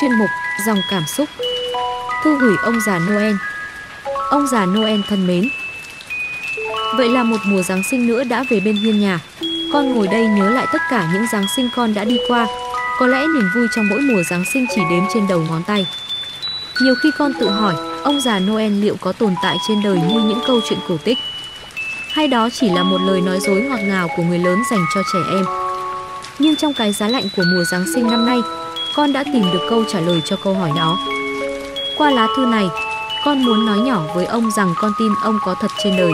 Chuyên mục Dòng cảm xúc. Thư gửi ông già Noel. Ông già Noel thân mến, Vậy là một mùa Giáng sinh nữa đã về bên hiên nhà. Con ngồi đây nhớ lại tất cả những Giáng sinh con đã đi qua. Có lẽ niềm vui trong mỗi mùa Giáng sinh chỉ đếm trên đầu ngón tay. Nhiều khi con tự hỏi, Ông già Noel liệu có tồn tại trên đời như những câu chuyện cổ tích? Hay đó chỉ là một lời nói dối ngọt ngào của người lớn dành cho trẻ em. Nhưng trong cái giá lạnh của mùa Giáng sinh năm nay, Con đã tìm được câu trả lời cho câu hỏi đó. Qua lá thư này, Con muốn nói nhỏ với ông rằng con tin ông có thật trên đời.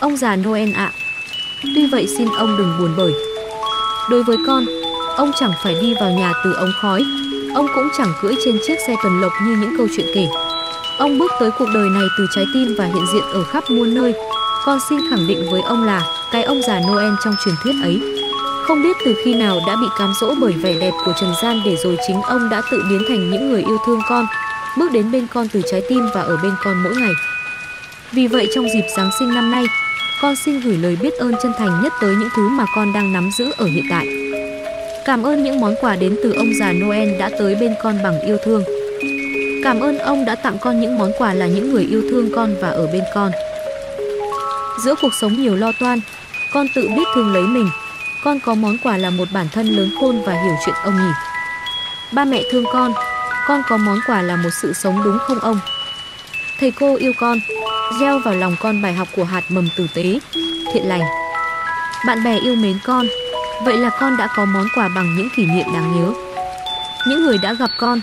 Ông già Noel ạ. Tuy vậy xin ông đừng buồn bởi Đối với con, Ông chẳng phải đi vào nhà từ ống khói. Ông cũng chẳng cưỡi trên chiếc xe tuần lộc như những câu chuyện kể. Ông bước tới cuộc đời này từ trái tim và hiện diện ở khắp muôn nơi. Con xin khẳng định với ông là Cái ông già Noel trong truyền thuyết ấy Không biết từ khi nào đã bị cám dỗ bởi vẻ đẹp của trần gian Để rồi chính ông đã tự biến thành những người yêu thương con, Bước đến bên con từ trái tim và ở bên con mỗi ngày Vì vậy trong dịp Giáng sinh năm nay, con xin gửi lời biết ơn chân thành nhất tới những thứ mà con đang nắm giữ ở hiện tại. Cảm ơn những món quà đến từ ông già Noel đã tới bên con bằng yêu thương. Cảm ơn ông đã tặng con những món quà là những người yêu thương con và ở bên con. Giữa cuộc sống nhiều lo toan, con tự biết thương lấy mình. Con có món quà là một bản thân lớn khôn và hiểu chuyện ông nhỉ. Ba mẹ thương con, con có món quà là một sự sống đúng không ông? Thầy cô yêu con, gieo vào lòng con bài học của hạt mầm tử tế, thiện lành. Bạn bè yêu mến con, vậy là con đã có món quà bằng những kỷ niệm đáng nhớ. Những người đã gặp con,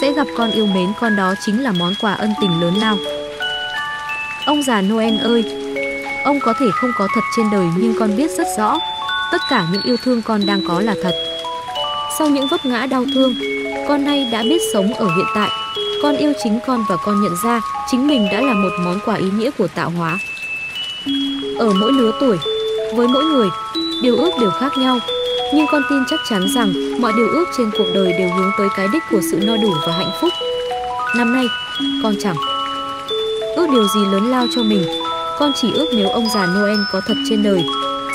sẽ gặp con yêu mến con đó chính là món quà ân tình lớn lao. Ông già Noel ơi, ông có thể không có thật trên đời nhưng con biết rất rõ, tất cả những yêu thương con đang có là thật. Sau những vấp ngã đau thương, con nay đã biết sống ở hiện tại con yêu chính con và con nhận ra chính mình đã là một món quà ý nghĩa của tạo hóa. Ở mỗi lứa tuổi, với mỗi người, điều ước đều khác nhau, nhưng con tin chắc chắn rằng mọi điều ước trên cuộc đời đều hướng tới cái đích của sự no đủ và hạnh phúc. Năm nay, con chẳng ước điều gì lớn lao cho mình, con chỉ ước nếu ông già Noel có thật trên đời,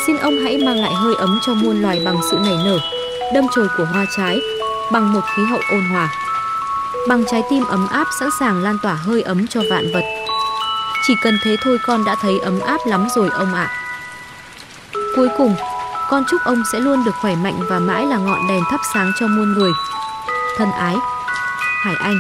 xin ông hãy mang lại hơi ấm cho muôn loài bằng sự nảy nở, đâm chồi của hoa trái, bằng một khí hậu ôn hòa bằng trái tim ấm áp sẵn sàng lan tỏa hơi ấm cho vạn vật. Chỉ cần thế thôi con đã thấy ấm áp lắm rồi ông ạ. Cuối cùng, con chúc ông sẽ luôn được khỏe mạnh và mãi là ngọn đèn thắp sáng cho muôn người. Thân ái, Hải Anh